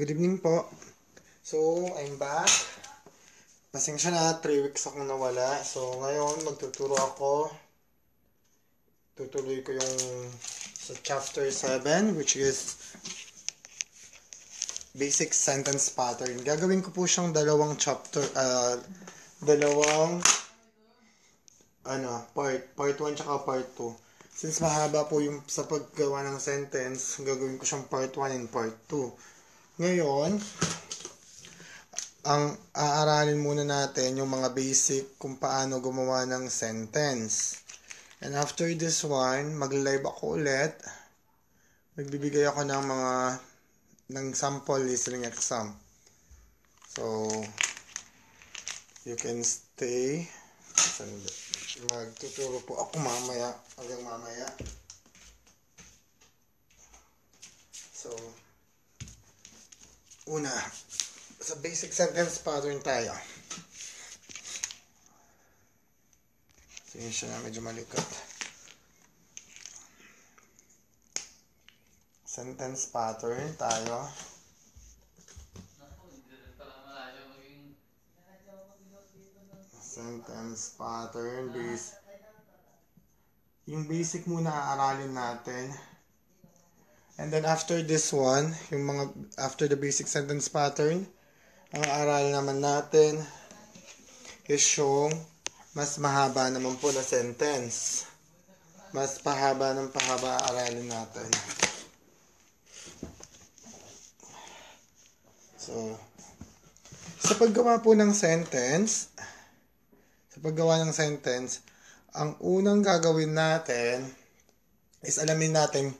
Good evening po. So, I'm back. Pasensya na, 3 weeks akong nawala. So, ngayon, magtuturo ako. Tutuloy ko yung sa chapter 7, which is basic sentence pattern. Gagawin ko po siyang dalawang chapter, uh, dalawang ano, part, part 1 tsaka part 2. Since mahaba po yung sa paggawa ng sentence, gagawin ko siyang part 1 and part 2. Ngayon, ang aaralin muna natin yung mga basic kung paano gumawa ng sentence. And after this one, mag-live ako ulit. Magbibigay ako ng mga ng sample listening exam. So, you can stay. Magtuturo po ako mamaya hanggang mamaya. So, una, sa basic sentence pattern tayo. Sige siya na medyo malikot. Sentence pattern tayo. Sentence pattern base. Yung basic muna aaralin natin. And then after this one, yung mga after the basic sentence pattern, ang aral naman natin is yung mas mahaba naman po na sentence. Mas pahaba ng pahaba aralin natin. So, sa paggawa po ng sentence, sa paggawa ng sentence, ang unang gagawin natin is alamin natin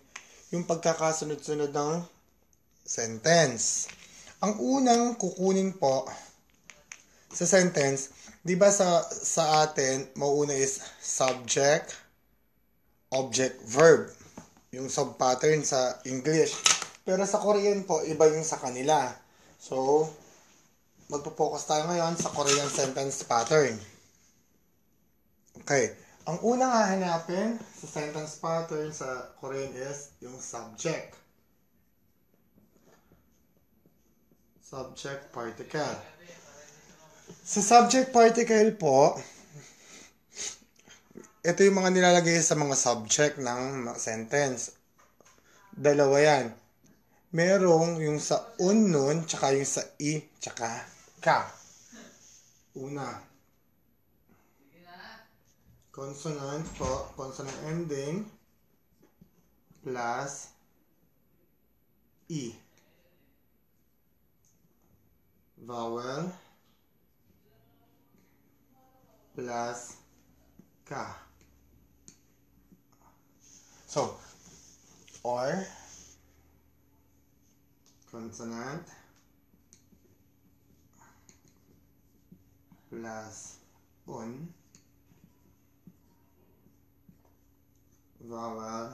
yung pagkakasunod-sunod ng sentence. Ang unang kukunin po sa sentence, 'di ba sa sa atin mauuna is subject, object, verb. Yung sub pattern sa English. Pero sa Korean po iba yung sa kanila. So, magpo-focus tayo ngayon sa Korean sentence pattern. Okay. Ang unang hahanapin sa sentence pattern sa Korean is yung subject. Subject particle. Sa subject particle po, ito yung mga nilalagay sa mga subject ng sentence. Dalawa yan. Merong yung sa unknown, tsaka yung sa i, tsaka ka. Una. Consonant po, consonant ending, plus e. Vowel, plus K So, or, consonant, plus un, vowel,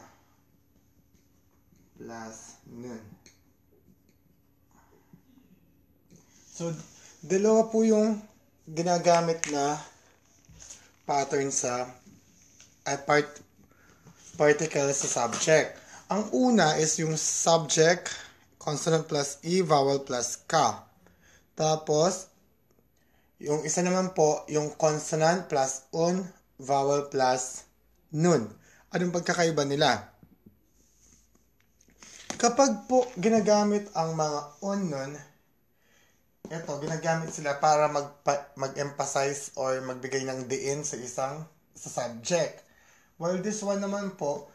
plus nun. So, dalawa po yung ginagamit na pattern sa at part particle sa subject. Ang una is yung subject, consonant plus e, vowel plus ka. Tapos, yung isa naman po, yung consonant plus un, vowel plus nun. Anong pagkakaiba nila? Kapag po ginagamit ang mga un nun, ito, ginagamit sila para mag, mag-emphasize or magbigay ng diin sa isang sa subject. While this one naman po,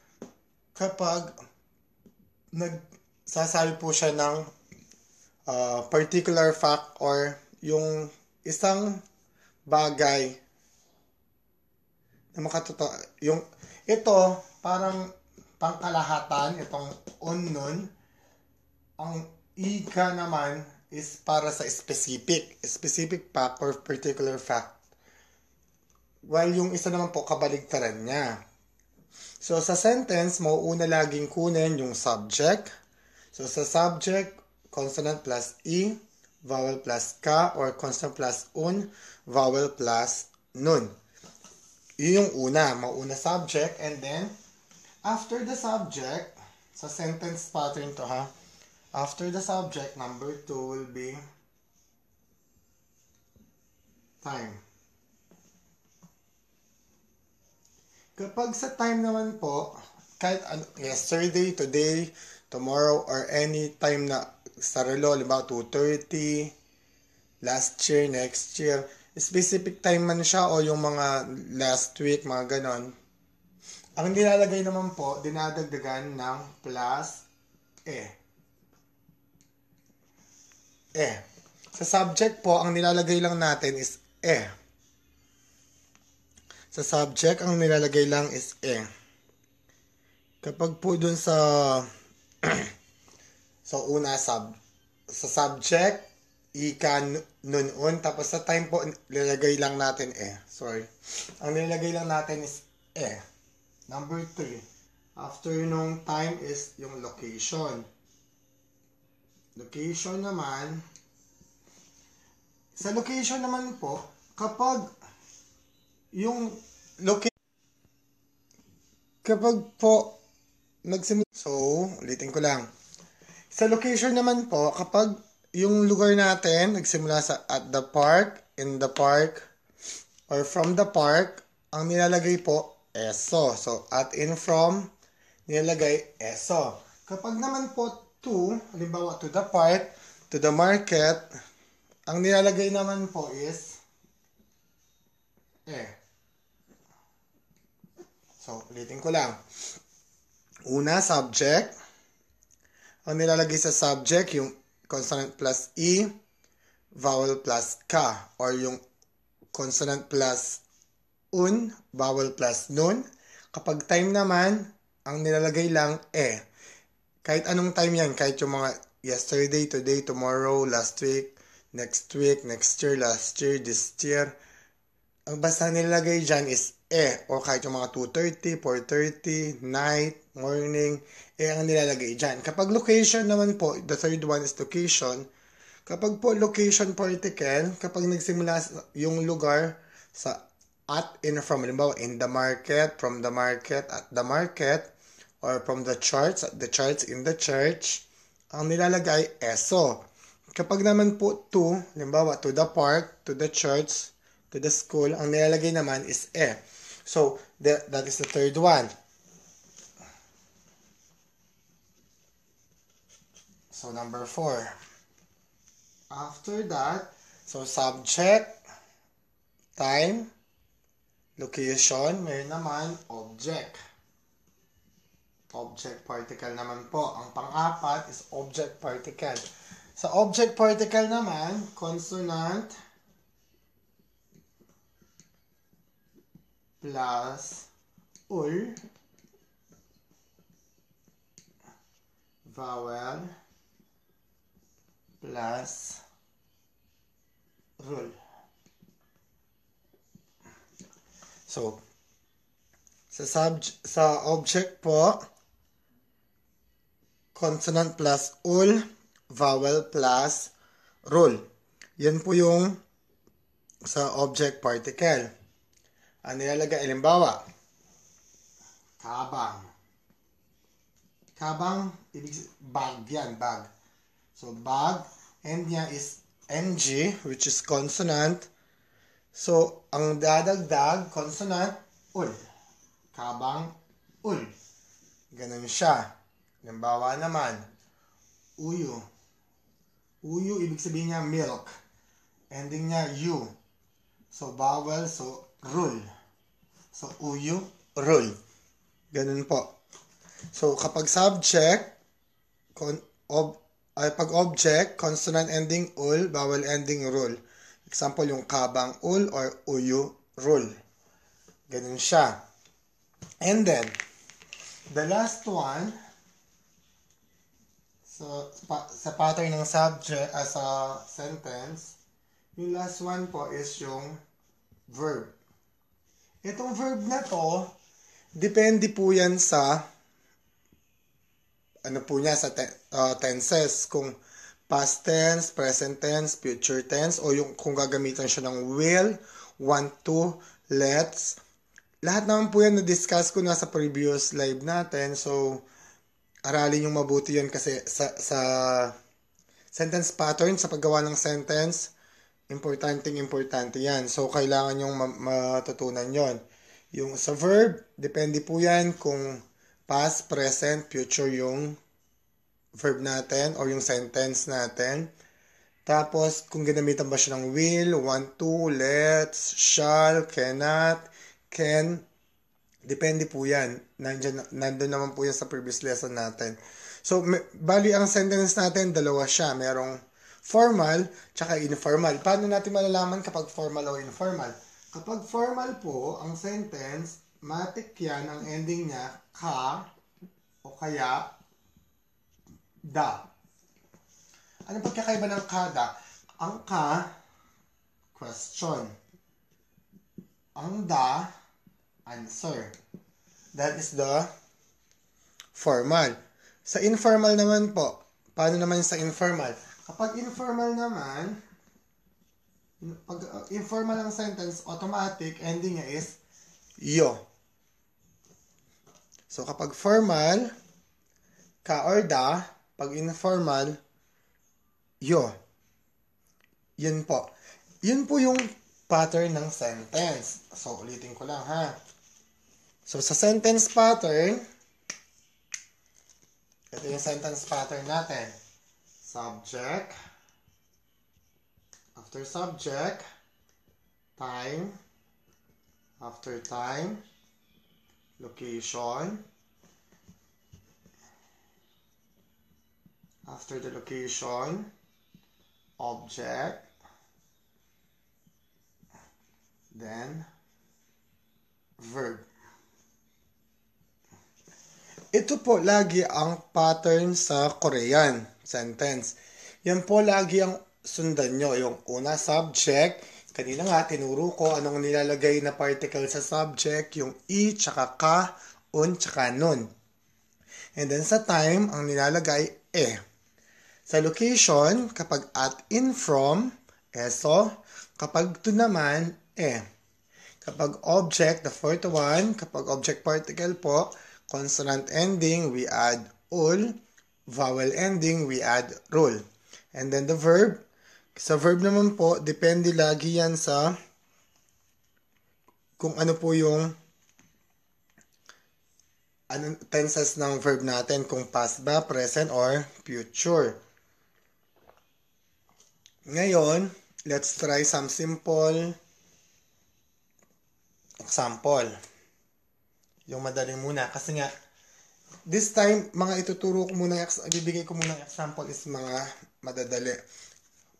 kapag nagsasabi po siya ng uh, particular fact or yung isang bagay na makatotoo, yung ito, parang pangkalahatan, itong unknown, ang ika naman is para sa specific, specific fact or particular fact. While yung isa naman po kabaligtaran niya. So sa sentence, mauuna laging kunin yung subject. So sa subject, consonant plus e, vowel plus ka, or consonant plus un, vowel plus nun. Yun yung una, mauna subject, and then, after the subject, sa sentence pattern to ha, After the subject, number 2 will be time. Kapag sa time naman po, kahit ano, yesterday, today, tomorrow, or any time na sa relo, limbawa 2.30, last year, next year, specific time man siya o yung mga last week, mga ganon. Ang nilalagay naman po, dinadagdagan ng plus E. E. Sa subject po, ang nilalagay lang natin is E. Sa subject, ang nilalagay lang is E. Kapag po dun sa so una sub sa subject ika nun tapos sa time po nilalagay lang natin E. Sorry. Ang nilalagay lang natin is E. Number 3. After nung time is yung location. Location naman, sa location naman po, kapag yung location, kapag po nagsimula, so, ulitin ko lang. Sa location naman po, kapag yung lugar natin nagsimula sa at the park, in the park, or from the park, ang nilalagay po ESO. So, at in from, nilagay ESO. Kapag naman po to, halimbawa to the part, to the market, ang nilalagay naman po is E. So, ulitin ko lang. Una, subject. Ang nilalagay sa subject, yung consonant plus E, vowel plus ka, or yung consonant plus un, vowel plus nun. Kapag time naman, ang nilalagay lang e. Kahit anong time yan, kahit yung mga yesterday, today, tomorrow, last week, next week, next year, last year, this year. Ang basta nilalagay dyan is e. O kahit yung mga 2.30, 4.30, night, morning, e ang nilalagay dyan. Kapag location naman po, the third one is location. Kapag po location particle, kapag nagsimula yung lugar sa at in from halimbawa in the market from the market at the market or from the charts at the charts in the church ang nilalagay eso kapag naman po to halimbawa to the park to the church to the school ang nilalagay naman is e so the, that is the third one so number four after that so subject time Location, may naman object. Object particle naman po. Ang pang-apat is object particle. Sa object particle naman, consonant plus ul vowel plus rule. So, sa sa object po, consonant plus ul, vowel plus rule. Yan po yung sa object particle. Ang nilalagay, alimbawa, kabang. Kabang, ibig bag yan, bag. So, bag, end niya is ng, which is consonant, So, ang dadagdag, consonant, ul. Kabang, ul. Ganun siya. Halimbawa naman, uyu. Uyu, ibig sabihin niya milk. Ending niya u. So, vowel, so, rule. So, uyu, rule. Ganun po. So, kapag subject, con, ob, ay, pag object, consonant ending ul, vowel ending rule. Example, yung kabang ul or uyu rule. Ganun siya. And then, the last one, so, pa, sa pattern ng subject as a sentence, yung last one po is yung verb. Itong verb na to, depende po yan sa ano po niya sa te, uh, tenses. Kung past tense, present tense, future tense, o yung kung gagamitan siya ng will, want to, let's. Lahat naman po yan na-discuss ko na sa previous live natin. So, aralin yung mabuti yun kasi sa, sa sentence pattern, sa paggawa ng sentence, importanteng importante yan. So, kailangan yung matutunan yon Yung sa verb, depende po yan kung past, present, future yung verb natin or yung sentence natin. Tapos, kung ginamitan ba siya ng will, want to, let's, shall, cannot, can, depende po yan. Nandyan, nandun naman po yan sa previous lesson natin. So, may, bali ang sentence natin, dalawa siya. Merong formal, tsaka informal. Paano natin malalaman kapag formal o informal? Kapag formal po, ang sentence, matik yan, ang ending niya, ka, o kaya, da. Ano pagkakaiba ng kada? Ang ka, question. Ang da, answer. That is the formal. Sa informal naman po, paano naman sa informal? Kapag informal naman, pag uh, informal ang sentence, automatic ending niya is yo. So kapag formal, ka or da, pag informal, yo. Yun po. Yun po yung pattern ng sentence. So, ulitin ko lang ha. So, sa sentence pattern, ito yung sentence pattern natin. Subject, after subject, time, after time, location, after the location, object, then verb. Ito po lagi ang pattern sa Korean sentence. Yan po lagi ang sundan nyo. Yung una, subject. Kanina nga, tinuro ko anong nilalagay na particle sa subject. Yung i, tsaka ka, un, tsaka nun. And then sa time, ang nilalagay, e. Sa location, kapag at, in, from, eso. Kapag to naman, e. Kapag object, the fourth one, kapag object particle po, consonant ending, we add ul. Vowel ending, we add rule. And then the verb, sa verb naman po, depende lagi yan sa kung ano po yung ano, tenses ng verb natin, kung past ba, present, or future. Ngayon, let's try some simple example. Yung madali muna. Kasi nga, this time, mga ituturo ko muna, ibibigay ko muna example is mga madadali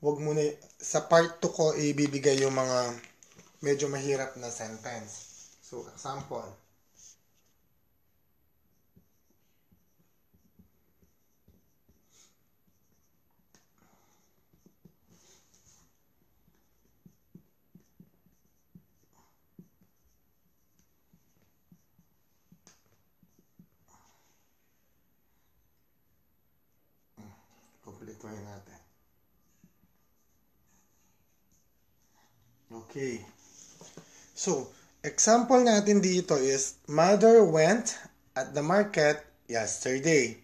wag mo na, sa part 2 ko ibibigay yung mga medyo mahirap na sentence. So, example. Kompletuhin natin. Okay. So, example natin dito is, Mother went at the market yesterday.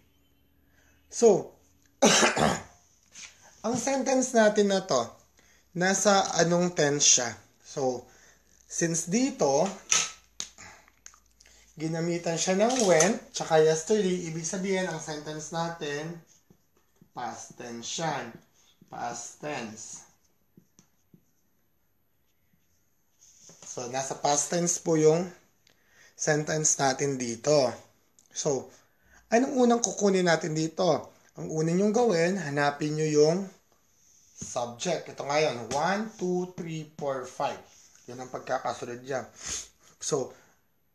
So, ang sentence natin na to, nasa anong tense siya? So, since dito, ginamitan siya ng went, tsaka yesterday, ibig sabihin ang sentence natin, past tense siya. Past tense. So, nasa past tense po yung sentence natin dito. So, anong unang kukunin natin dito? Ang unin yung gawin, hanapin nyo yung subject. Ito ngayon, 1, 2, 3, 4, 5. Yan ang pagkakasunod dyan. So,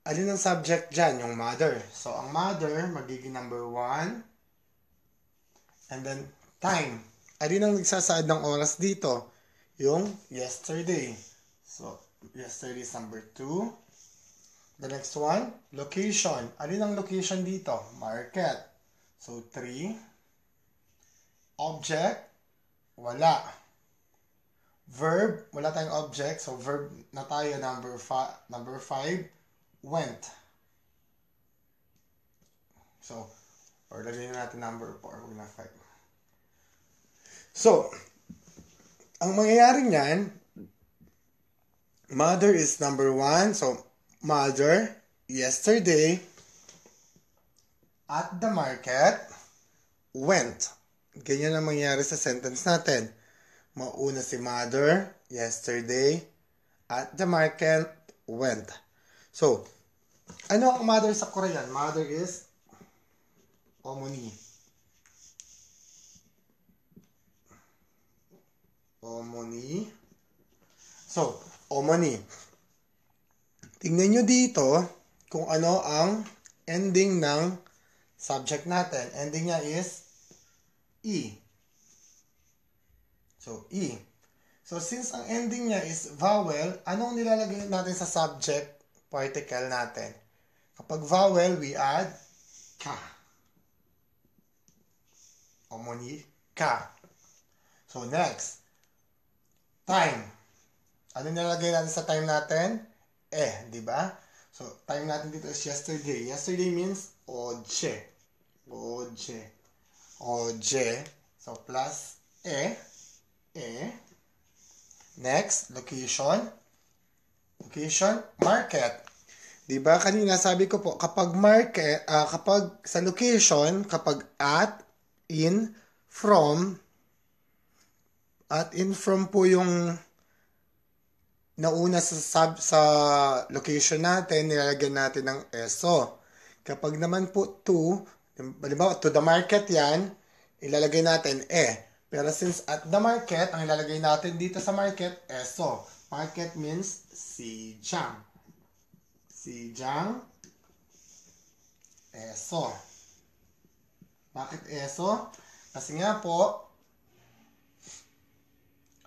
alin ang subject dyan? Yung mother. So, ang mother, magiging number 1. And then, time. Alin ang nagsasaad ng oras dito? Yung yesterday. So, yesterday is number 2. The next one, location. Alin ang location dito? Market. So, 3. Object, wala. Verb, wala tayong object. So, verb na tayo, number 5. Number 5, went. So, Or lagyan natin number 4, huwag na 5. So, ang mangyayari niyan, mother is number one. So, mother, yesterday, at the market, went. Ganyan ang mangyari sa sentence natin. Mauna si mother, yesterday, at the market, went. So, ano ang mother sa Korean? Mother is omoni. Omoni. So, o money. Tingnan nyo dito kung ano ang ending ng subject natin. Ending niya is E. So, E. So, since ang ending niya is vowel, anong nilalagay natin sa subject particle natin? Kapag vowel, we add ka. O moni, ka. So, next. Time. Ano nilalagay natin sa time natin? Eh, di ba? So, time natin dito is yesterday. Yesterday means oje. Oje. Oje. So, plus e. E. Next, location. Location, market. 'Di ba kanina sabi ko po kapag market uh, kapag sa location, kapag at in from at in from po yung nauna sa sub, sa location natin, nilalagyan natin ng ESO. Kapag naman po to, halimbawa to the market yan, ilalagay natin E. Pero since at the market, ang ilalagay natin dito sa market, ESO. Market means si Jang. Si Jang, ESO. Bakit ESO? Kasi nga po,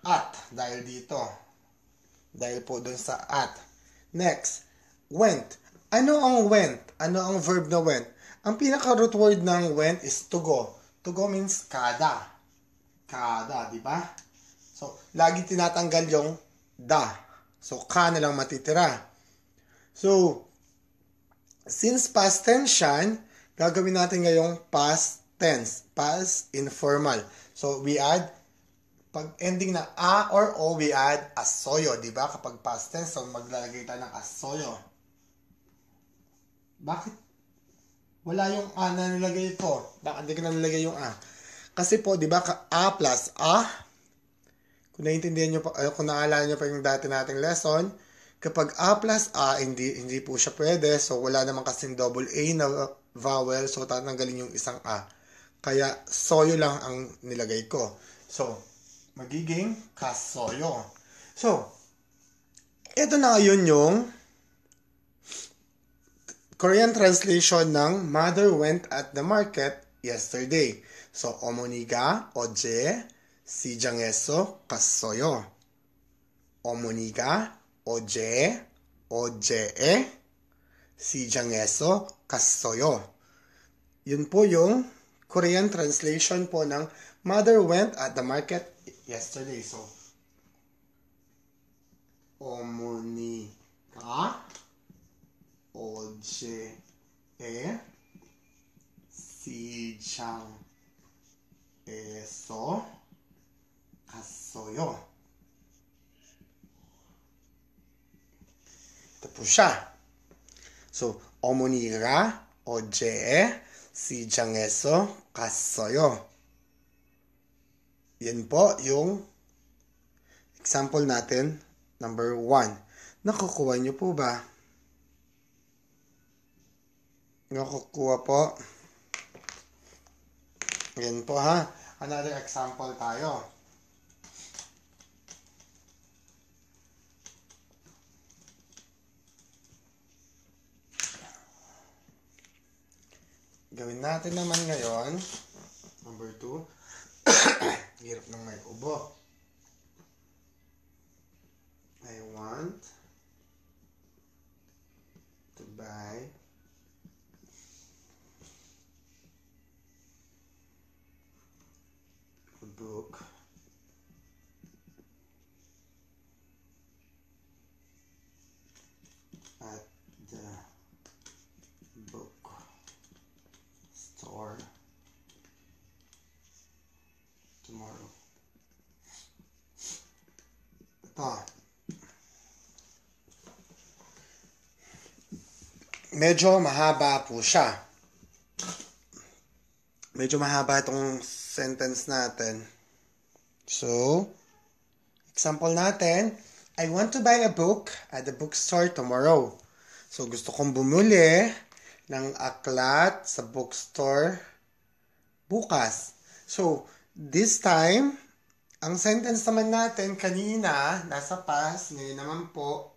at, dahil dito. Dahil po dun sa at. Next, went. Ano ang went? Ano ang verb na went? Ang pinaka-root word ng went is to go. To go means kada kada, di ba? So, lagi tinatanggal yung da. So, ka na lang matitira. So, since past tense yan, gagawin natin ngayong past tense. Past informal. So, we add, pag ending na a or o, we add asoyo, di ba? Kapag past tense, so maglalagay tayo ng asoyo. Bakit? Wala yung a na nilagay ko. Bakit hindi ko na nilagay yung a? Kasi po, di ba, A plus A, kung naiintindihan nyo pa, uh, kung naalala nyo pa yung dati nating lesson, kapag A plus A, hindi, hindi po siya pwede. So, wala naman kasing double A na vowel. So, tatanggalin yung isang A. Kaya, soyo lang ang nilagay ko. So, magiging kasoyo. So, ito na ngayon yung Korean translation ng Mother went at the market yesterday. So, 어머니가 어제 시장에서 갔어요. 어머니가 어제 어제에 시장에서 갔어요. Yun po yung Korean translation po ng Mother went at the market yesterday. So, 어머니가 어제에 시장 에서 갔어요. Siya. So, 어머니가 어제 시장에서 갔어요. Yan po yung example natin, number 1. Nakukuha niyo po ba? Nakukuha po. Yan po ha. Another example tayo. Gawin natin naman ngayon. Number 2. Hirap ng may ubo. I want to buy a book Medyo mahaba po siya. Medyo mahaba itong sentence natin. So, example natin, I want to buy a book at the bookstore tomorrow. So, gusto kong bumuli ng aklat sa bookstore bukas. So, this time, ang sentence naman natin kanina, nasa past, ngayon naman po,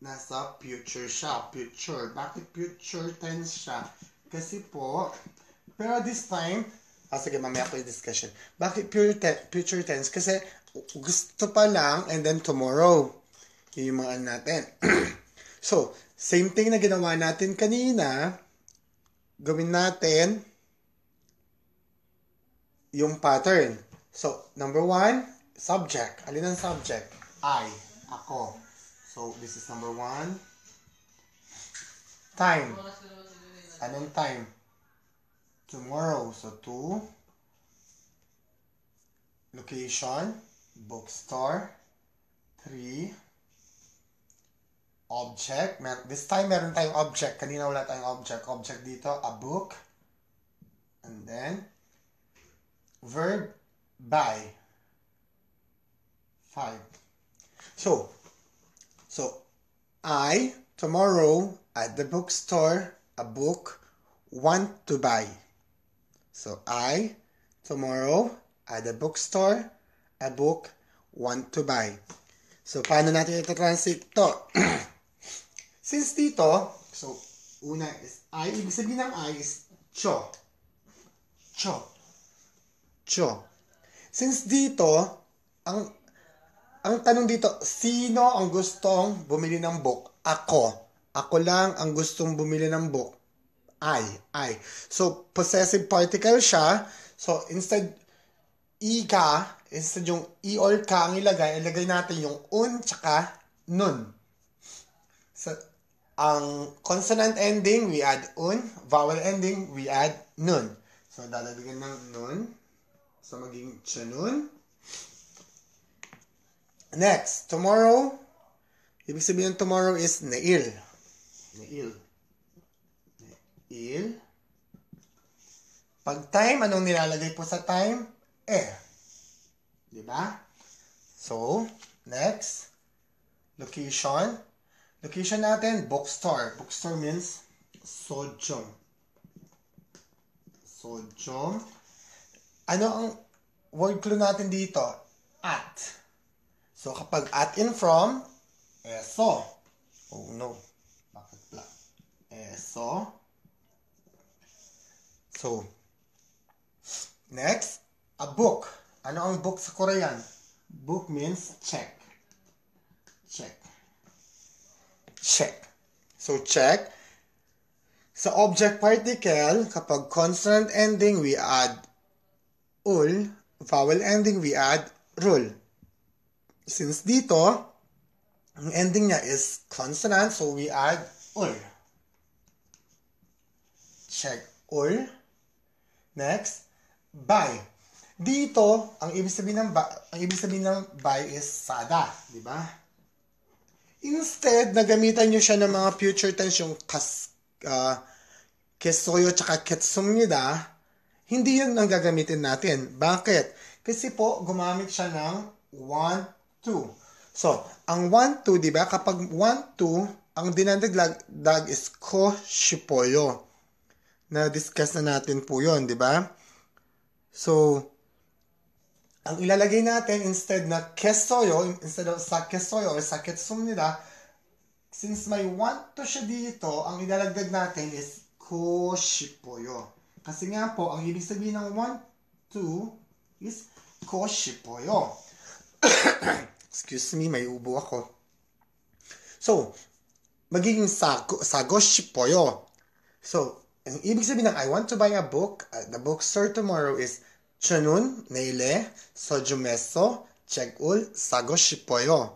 nasa future siya. Future. Bakit future tense siya? Kasi po, pero this time, ah, sige, mamaya ko yung discussion. Bakit future, te- future tense? Kasi gusto pa lang and then tomorrow. Yun yung mga ano natin. so, same thing na ginawa natin kanina, gawin natin yung pattern. So, number one, subject. Alin ang subject? I. Ako. So, this is number one. Time. Anong time? Tomorrow. So, two. Location. Bookstore. Three. Object. Mer- This time, meron tayong object. Kanina wala tayong object. Object dito, a book. And then, verb, buy. Five. So, so, I, tomorrow, at the bookstore, a book, want to buy. So, I, tomorrow, at the bookstore, a book, want to buy. So, paano natin ito translate to? Since dito, so, una is I, ibig sabihin ng I is cho. Cho. Cho. Since dito, ang ang tanong dito, sino ang gustong bumili ng book? Ako. Ako lang ang gustong bumili ng book. I. I. So, possessive particle siya. So, instead, i ka, instead yung i or ka ang ilagay, ilagay natin yung un tsaka nun. So, ang consonant ending, we add un. Vowel ending, we add nun. So, dadagdagan ng nun. So, maging chanun. Next, tomorrow. Ibig sabihin tomorrow is nail. Nail. Nail. Pag time, anong nilalagay po sa time? Eh. Di ba? So, next. Location. Location natin, bookstore. Bookstore means sojong. Sojong. Ano ang word clue natin dito? At. So, kapag at in from, eso. Oh no. Bakit pala? Eso. So, next, a book. Ano ang book sa Korean? Book means check. Check. Check. So, check. Sa object particle, kapag consonant ending, we add ul. Vowel ending, we add rule. Since dito, ang ending niya is consonant, so we add ul. Check ul. Next, by. Dito, ang ibig sabihin ng ba, ang ibig sabihin ng by is sada, di ba? Instead, nagamitan nyo siya ng mga future tense yung kas, uh, kesoyo tsaka ketsumnida, hindi yun ang gagamitin natin. Bakit? Kasi po, gumamit siya ng want to. So, ang want to, di ba? Kapag want to, ang dinadagdag is ko shipoyo. Na-discuss na natin po yon di ba? So, ang ilalagay natin instead na kesoyo, instead of sa kesoyo or sa ketsumnida, since may want to siya dito, ang ilalagdag natin is ko shipoyo. Kasi nga po, ang ibig sabihin ng want to is ko shipoyo. Excuse me, may ubo ako. So, magiging sago, sagoshipoyo. So, ang ibig sabihin ng I want to buy a book at the bookstore tomorrow is Chunun, neile, sojumeso, chegul, sagoshipoyo.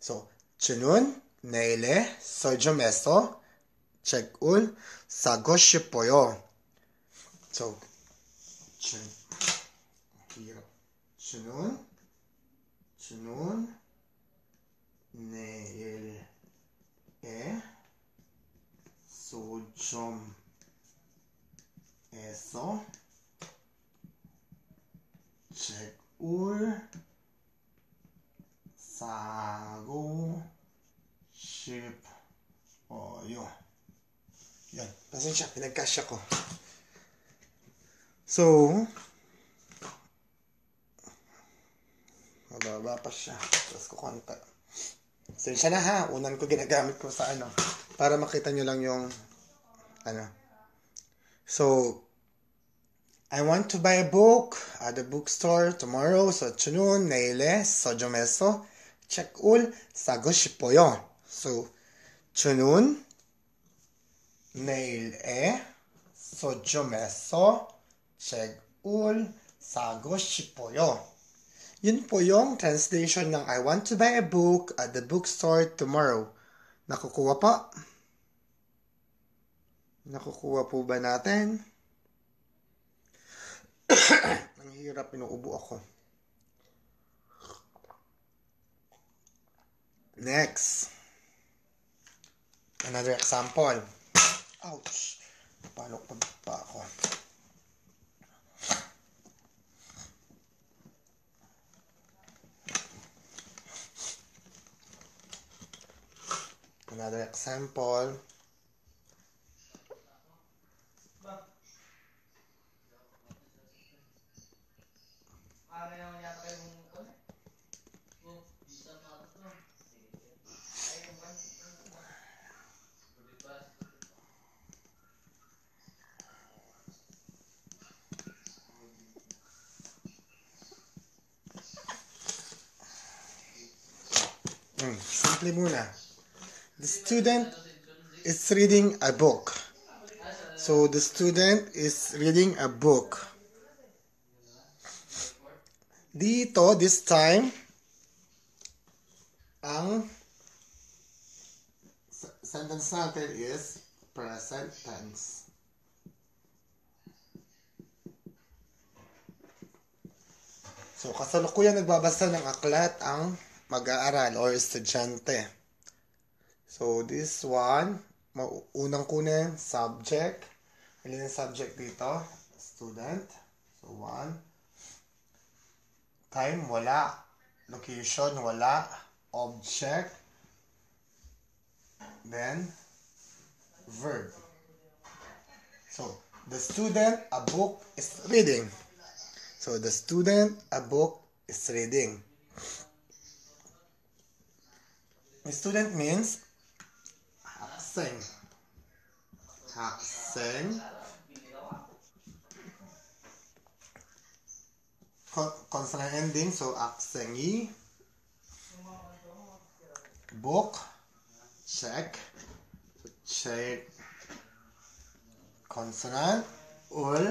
So, chunun, neile, sojumeso, chegul, sagoshipoyo. So, chun, hirap. Chunun, 진우는 내일에 소점에서 책을 사고 싶어요. 연, 방송 시작, 그냥 까시고. So, mababa pa siya. Tapos ko konta. Pasensya na ha. Unan ko ginagamit ko sa ano. Para makita nyo lang yung ano. So, I want to buy a book at the bookstore tomorrow. So, 준훈 내일에 서점에서 책을 사고 싶어요. So, 준훈 내일에 서점에서 책을 사고 싶어요. Yun po yung translation ng I want to buy a book at the bookstore tomorrow. Nakukuha po? Nakukuha po ba natin? Ang hirap, inuubo ako. Next. Another example. Ouch! Pa pa ako? Another example. Hmm, simple muna. The student is reading a book. So the student is reading a book. Dito, this time, ang sentence natin is present tense. So, kasalukuyan nagbabasa ng aklat ang mag-aaral or estudyante. So, this one, unang kunin, subject. Alin ang subject dito? Student. So, one. Time, wala. Location, wala. Object. Then, verb. So, the student, a book is reading. So, the student, a book is reading. The student means sing. Tap sing. Consonant ending, so aksengi. Book. Check. Check. Consonant. Ul.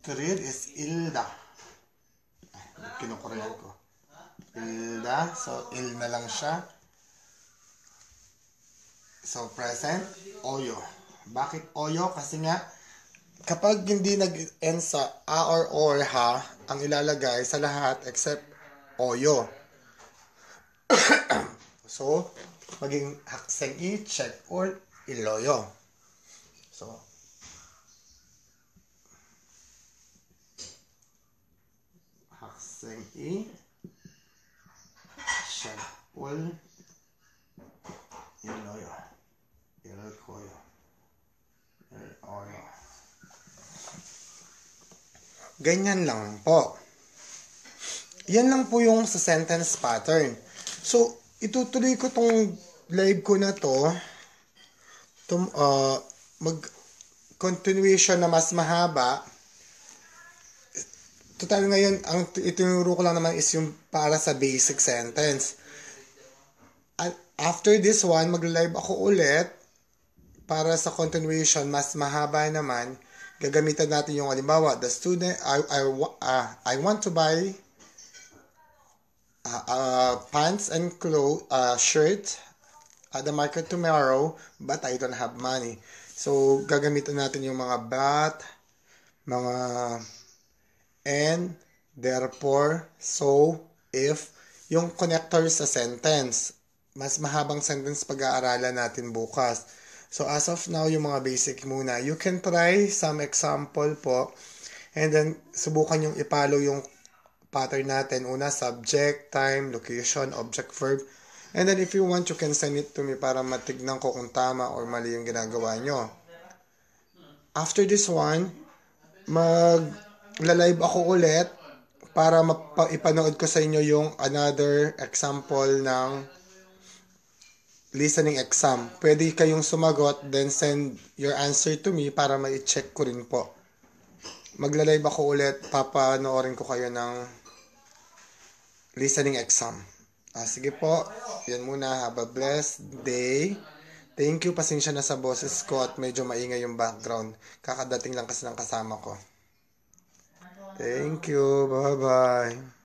Third is ilda. Kinukorean ko. Ilda. So, il na lang siya. So, present, oyo. Bakit oyo? Kasi nga, kapag hindi nag-end sa a or or ha, ang ilalagay sa lahat except oyo. so, maging hakseng i, check, or iloyo. So, hakseng i, check, or iloyo. Ilkoyo. Iloyo. Ganyan lang po. Yan lang po yung sa sentence pattern. So, itutuloy ko tong live ko na to. Tum, uh, mag continuation na mas mahaba. Total ngayon, ang itinuro ko lang naman is yung para sa basic sentence. At after this one, mag-live ako ulit para sa continuation, mas mahaba naman. Gagamitan natin yung halimbawa, the student, I, I, ah, I want to buy uh, uh, pants and clothes, uh, shirt at the market tomorrow, but I don't have money. So, gagamitan natin yung mga but, mga and, therefore, so, if, yung connector sa sentence. Mas mahabang sentence pag-aaralan natin bukas. So, as of now, yung mga basic muna. You can try some example po. And then, subukan yung ipalo yung pattern natin. Una, subject, time, location, object, verb. And then, if you want, you can send it to me para matignan ko kung tama or mali yung ginagawa nyo. After this one, mag-live ako ulit para mapa- ipanood ko sa inyo yung another example ng listening exam. Pwede kayong sumagot, then send your answer to me para ma-check ko rin po. Magla-live ako ulit, papanoorin ko kayo ng listening exam. Ah, sige po, yan muna. Have a blessed day. Thank you, pasensya na sa boses ko at medyo maingay yung background. Kakadating lang kasi ng kasama ko. Thank you, bye-bye.